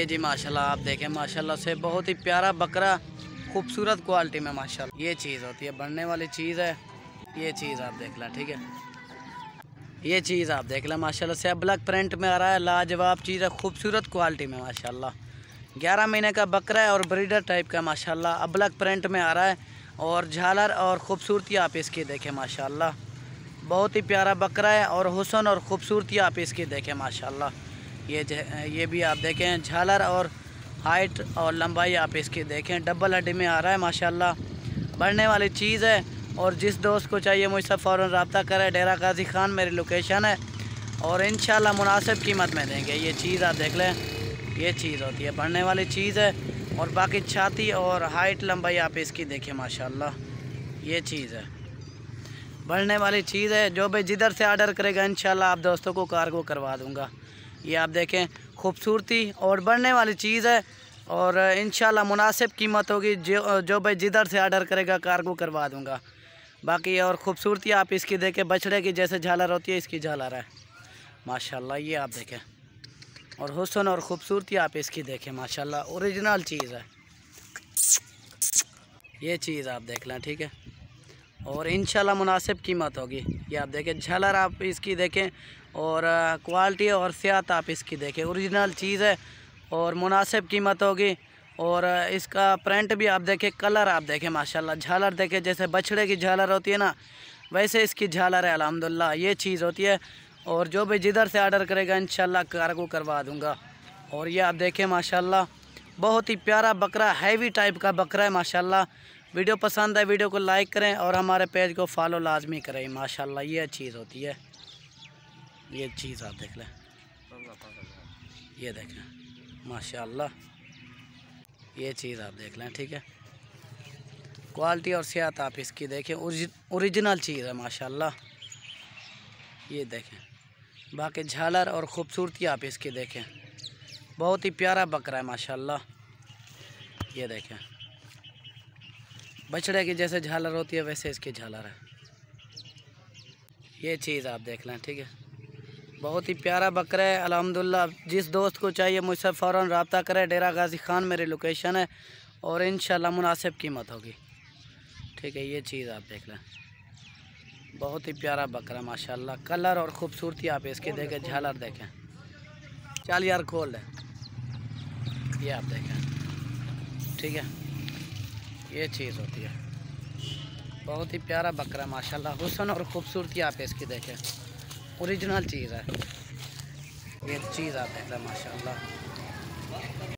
ये जी, माशाल्लाह, आप देखें, माशाल्लाह से बहुत ही प्यारा बकरा, खूबसूरत क्वालिटी में, माशाल्लाह। ये चीज़ होती है बढ़ने वाली चीज़ है। ये चीज़ आप देख लें, ठीक है? ये चीज़ आप देख लें, माशाल्लाह से ब्लैक प्रिंट में आ रहा है, लाजवाब चीज़ है, खूबसूरत क्वालिटी में, माशाल्लाह। ग्यारह महीने का बकरा है और ब्रीडर टाइप का, माशाल्लाह। ब्लैक प्रिंट में आ रहा है और झालर और ख़ूबसूरती आप इसकी देखें, माशाल्लाह। बहुत ही प्यारा बकरा है और हुसन और ख़ूबसूरती आप इसकी देखें, माशाल्लाह। ये ये भी आप देखें, झालर और हाइट और लंबाई आप इसकी देखें, डबल हड्डी में आ रहा है, माशाल्लाह। बढ़ने वाली चीज़ है और जिस दोस्त को चाहिए मुझसे फ़ौर रबता करें, डेरा गाजी खान मेरी लोकेशन है और इन मुनासिब कीमत में देंगे। ये चीज़ आप देख लें, ये चीज़ होती है, बढ़ने वाली चीज़ है और बाकी छाती और हाइट लंबाई आप इसकी देखें, माशाल्लाह, ये चीज़ है। बढ़ने वाली चीज़ है, जो भी जिधर से आर्डर करेगा इन आप दोस्तों को कार्गो करवा दूँगा। ये आप देखें, खूबसूरती और बढ़ने वाली चीज़ है और इन मुनासिब कीमत होगी, जो जो भाई जिधर से आर्डर करेगा कार्गो करवा दूँगा। बाकी और ख़ूबसूरती आप इसकी देखें, बछड़े की जैसे झालर होती है, इसकी झालर है। माशाल्लाह, ये आप देखें। और हुसन और ख़ूबसूरती आप इसकी देखें, माशाल्लाह ओरिजिनल चीज़ है। ये चीज़ आप देख लें, ठीक है? और इन मुनासिब कीमत होगी। ये आप देखें, झलर आप इसकी देखें और क्वालिटी और सियात आप इसकी देखें। ओरिजिनल चीज़ है और मुनासिब कीमत होगी और इसका प्रिंट भी आप देखें, कलर आप देखें, माशाल्लाह। झालर देखें, जैसे बछड़े की झालर होती है ना, वैसे इसकी झालर है अलहमदिल्ला ये चीज़ होती है और जो भी जिधर से आर्डर करेगा इन कार्गो करवा दूँगा। और ये आप देखें, माशाल्लाह, बहुत ही प्यारा बकरा, हैवी टाइप का बकरा है, माशाल्लाह। वीडियो पसंद है वीडियो को लाइक करें और हमारे पेज को फॉलो लाजमी करें। माशाल्लाह, ये चीज़ होती है। ये चीज़ आप देख लें। ये देखें माशाल्लाह, ये चीज़ आप देख लें, ठीक है? क्वालिटी और सेहत आप इसकी देखें। ओरिजिनल चीज़ है, माशाल्लाह। ये देखें। बाकी झालर और ख़ूबसूरती आप इसकी देखें। बहुत ही प्यारा बकरा है, माशाल्लाह। ये देखें। बछड़े की जैसे झालर होती है, वैसे इसकी झालर है। ये चीज़ आप देख लें, ठीक है? बहुत ही प्यारा बकरा है, अलहमदिल्ला। जिस दोस्त को चाहिए मुझसे फ़ौर रबता करें। डेरा गाजी ख़ान मेरी लोकेशन है और इन मुनासिब कीमत होगी। ठीक है, ये चीज़ आप देख लें। बहुत ही प्यारा बकरा, माशाल्लाह। कलर और ख़ूबसूरती आप इसके देखें, झालर देखें। चल यार, खोल लें ये आप देखें। ठीक है? ये चीज़ होती है। बहुत ही प्यारा बकरा, माशाल्लाह। हुसन और ख़ूबसूरती आप इसकी देखें। ओरिजिनल चीज़ है। ये चीज़ आप देख रहे माशाल्लाह।